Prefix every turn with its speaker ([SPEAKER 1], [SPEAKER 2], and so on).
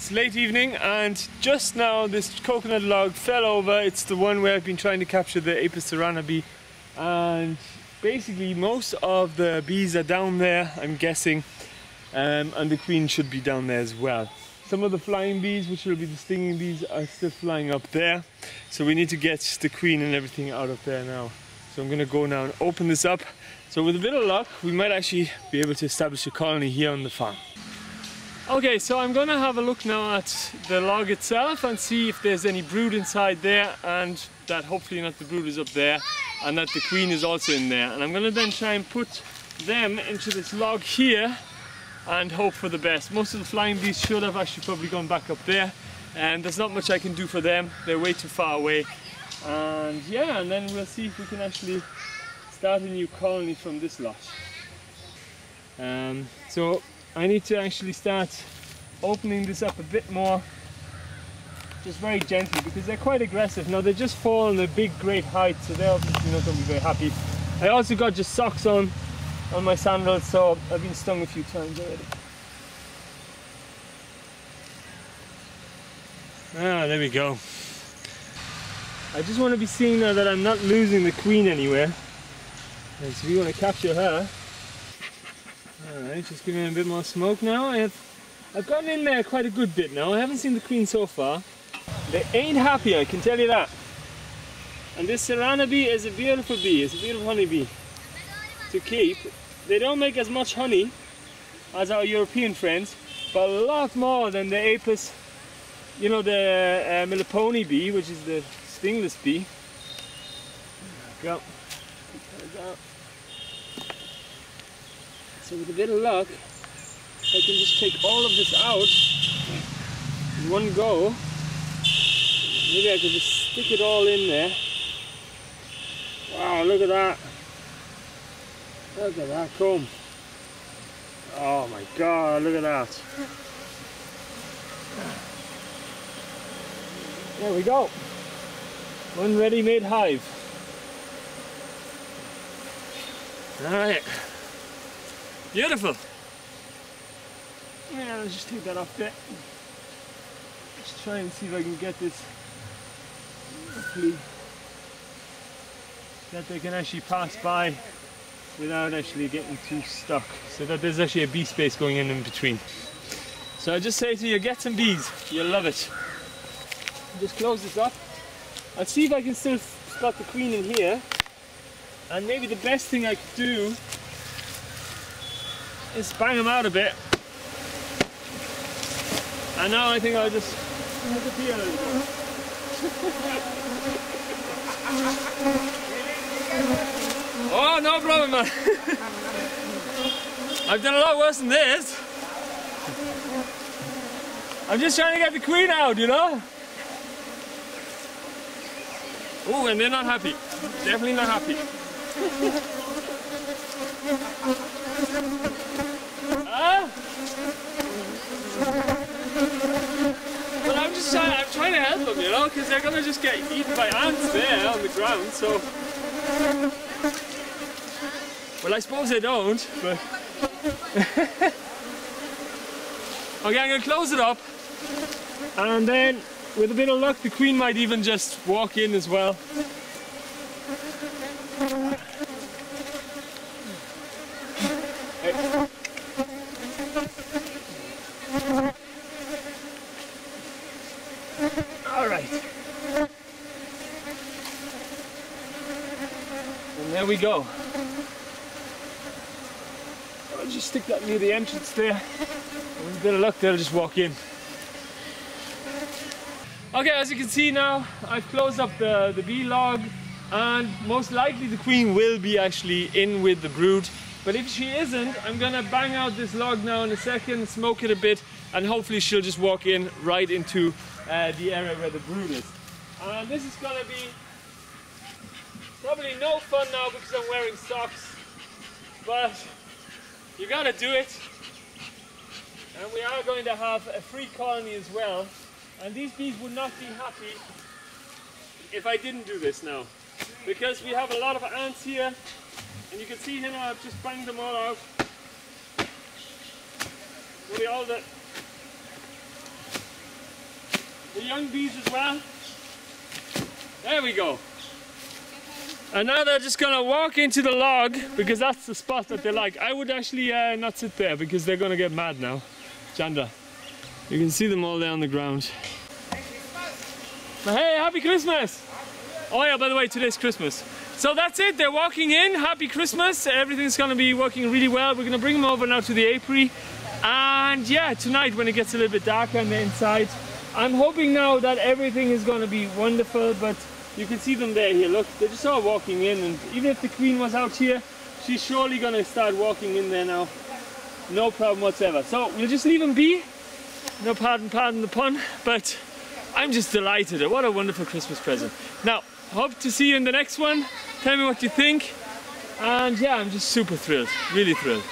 [SPEAKER 1] It's late evening and just now this coconut log fell over. It's the one where I've been trying to capture the Apis cerana bee and basically most of the bees are down there I'm guessing um, and the queen should be down there as well. Some of the flying bees, which will be the stinging bees, are still flying up there. So we need to get the queen and everything out of there now. So I'm gonna go now and open this up. So with a bit of luck, we might actually be able to establish a colony here on the farm. Okay, so I'm gonna have a look now at the log itself and see if there's any brood inside there and that hopefully not the brood is up there and that the queen is also in there. And I'm gonna then try and put them into this log here and hope for the best. Most of the flying bees should have actually probably gone back up there and there's not much I can do for them. They're way too far away. And yeah, and then we'll see if we can actually start a new colony from this lot. Um, so I need to actually start opening this up a bit more just very gently because they're quite aggressive. Now they just fall on a big great height so they're obviously not going to be very happy. I also got just socks on on my sandals so I've been stung a few times already. Ah there we go. I just want to be seeing now that I'm not losing the queen anywhere. And so we want to capture her Alright, just giving a bit more smoke now. I have, I've gotten in there quite a good bit now. I haven't seen the queen so far. They ain't happy, I can tell you that. And this cerana bee is a beautiful bee. It's a beautiful honey bee to keep. They don't make as much honey as our European friends, but a lot more than the Apis, you know, the uh, Melipona bee, which is the stingless bee. Go. So with a bit of luck, I can just take all of this out in one go. Maybe I can just stick it all in there. Wow, look at that. Look at that comb. Oh my god, look at that. There we go. One ready-made hive. Alright. Beautiful. Yeah, let's just take that off there. Just try and see if I can get this hopefully that they can actually pass by without actually getting too stuck. So that there's actually a bee space going in in between. So I just say to you, get some bees. You'll love it. Just close this up. I'll see if I can still spot the queen in here. And maybe the best thing I could do is bang them out a bit. And now I think I'll just disappear a little bit. oh, no problem, man. I've done a lot worse than this. I'm just trying to get the queen out, you know? Oh, and they're not happy. Definitely not happy. But I'm just trying, I'm trying to help them, you know, because they're gonna just get eaten by ants there on the ground, so. Well, I suppose they don't, but. okay, I'm gonna close it up, and then with a bit of luck, the queen might even just walk in as well. All right. And there we go. I'll just stick that near the entrance there. With a bit of luck, they'll just walk in. Okay, as you can see now, I've closed up the, the bee log and most likely the queen will be actually in with the brood. But if she isn't, I'm gonna bang out this log now in a second, smoke it a bit, and hopefully she'll just walk in right into uh, the area where the brood is. And this is gonna be probably no fun now because I'm wearing socks, but you gotta do it. And we are going to have a free colony as well. And these bees would not be happy if I didn't do this now. Because we have a lot of ants here. And you can see here now I've just banged them all out. Really all the the young bees as well. There we go. And now they're just gonna walk into the log because that's the spot that they like. I would actually uh, not sit there because they're gonna get mad now. Janda. You can see them all there on the ground. Hey, happy Christmas! Oh yeah, by the way, today's Christmas. So that's it, they're walking in. Happy Christmas. Everything's gonna be working really well. We're gonna bring them over now to the apiary. And yeah, tonight when it gets a little bit darker on the inside, I'm hoping now that everything is gonna be wonderful, but you can see them there here. Look, they're just all walking in and even if the queen was out here, she's surely gonna start walking in there now. No problem whatsoever. So we'll just leave them be. No pardon, pardon the pun, but I'm just delighted. What a wonderful Christmas present. Now, hope to see you in the next one. Tell me what you think. And yeah, I'm just super thrilled, really thrilled.